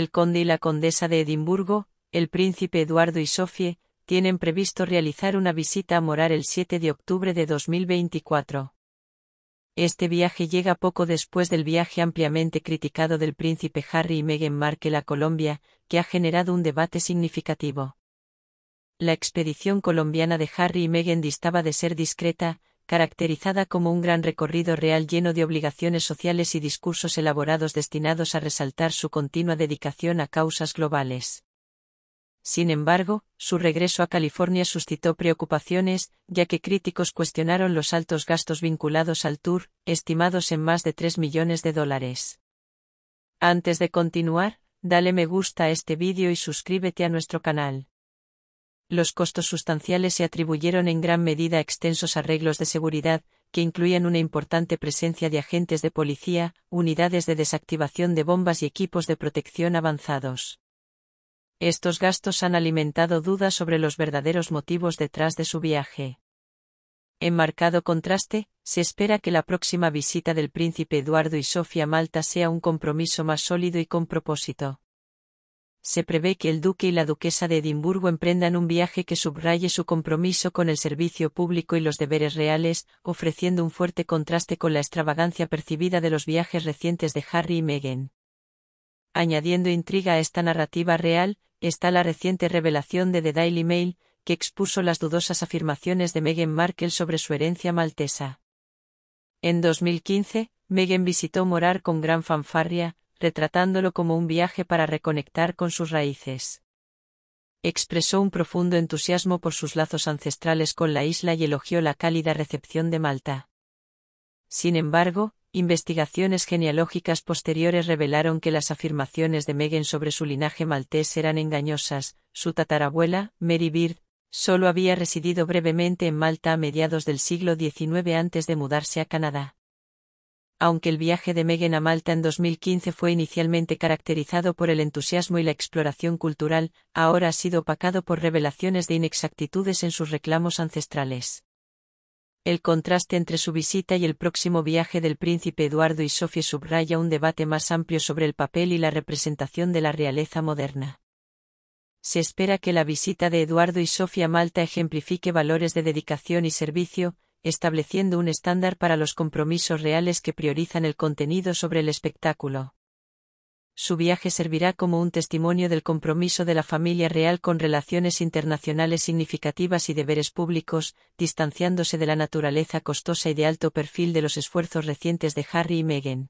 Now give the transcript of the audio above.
El conde y la condesa de Edimburgo, el príncipe Eduardo y Sofie, tienen previsto realizar una visita a Morar el 7 de octubre de 2024. Este viaje llega poco después del viaje ampliamente criticado del príncipe Harry y Meghan Markle a Colombia, que ha generado un debate significativo. La expedición colombiana de Harry y Meghan distaba de ser discreta, caracterizada como un gran recorrido real lleno de obligaciones sociales y discursos elaborados destinados a resaltar su continua dedicación a causas globales. Sin embargo, su regreso a California suscitó preocupaciones, ya que críticos cuestionaron los altos gastos vinculados al tour, estimados en más de 3 millones de dólares. Antes de continuar, dale me gusta a este vídeo y suscríbete a nuestro canal. Los costos sustanciales se atribuyeron en gran medida a extensos arreglos de seguridad, que incluían una importante presencia de agentes de policía, unidades de desactivación de bombas y equipos de protección avanzados. Estos gastos han alimentado dudas sobre los verdaderos motivos detrás de su viaje. En marcado contraste, se espera que la próxima visita del príncipe Eduardo y Sofía Malta sea un compromiso más sólido y con propósito. Se prevé que el duque y la duquesa de Edimburgo emprendan un viaje que subraye su compromiso con el servicio público y los deberes reales, ofreciendo un fuerte contraste con la extravagancia percibida de los viajes recientes de Harry y Meghan. Añadiendo intriga a esta narrativa real, está la reciente revelación de The Daily Mail, que expuso las dudosas afirmaciones de Meghan Markle sobre su herencia maltesa. En 2015, Meghan visitó Morar con gran fanfarria, retratándolo como un viaje para reconectar con sus raíces. Expresó un profundo entusiasmo por sus lazos ancestrales con la isla y elogió la cálida recepción de Malta. Sin embargo, Investigaciones genealógicas posteriores revelaron que las afirmaciones de Megan sobre su linaje maltés eran engañosas. Su tatarabuela, Mary Beard, solo había residido brevemente en Malta a mediados del siglo XIX antes de mudarse a Canadá. Aunque el viaje de Megan a Malta en 2015 fue inicialmente caracterizado por el entusiasmo y la exploración cultural, ahora ha sido opacado por revelaciones de inexactitudes en sus reclamos ancestrales. El contraste entre su visita y el próximo viaje del príncipe Eduardo y Sofía subraya un debate más amplio sobre el papel y la representación de la realeza moderna. Se espera que la visita de Eduardo y Sofía a Malta ejemplifique valores de dedicación y servicio, estableciendo un estándar para los compromisos reales que priorizan el contenido sobre el espectáculo su viaje servirá como un testimonio del compromiso de la familia real con relaciones internacionales significativas y deberes públicos, distanciándose de la naturaleza costosa y de alto perfil de los esfuerzos recientes de Harry y Meghan.